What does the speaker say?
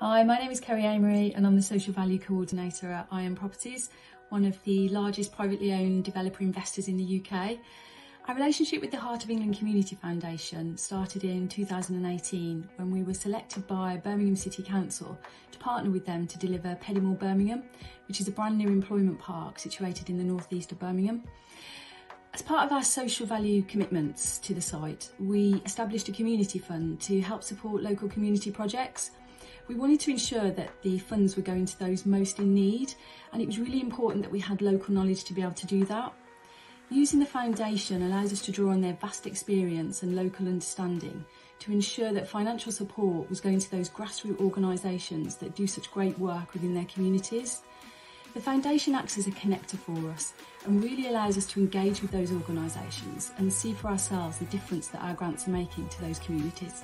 Hi, my name is Kerry Amory and I'm the Social Value Coordinator at IM Properties, one of the largest privately owned developer investors in the UK. Our relationship with the Heart of England Community Foundation started in 2018 when we were selected by Birmingham City Council to partner with them to deliver Peddimore Birmingham, which is a brand new employment park situated in the northeast of Birmingham. As part of our social value commitments to the site, we established a community fund to help support local community projects. We wanted to ensure that the funds were going to those most in need, and it was really important that we had local knowledge to be able to do that. Using the foundation allows us to draw on their vast experience and local understanding to ensure that financial support was going to those grassroots organisations that do such great work within their communities. The Foundation acts as a connector for us and really allows us to engage with those organisations and see for ourselves the difference that our grants are making to those communities.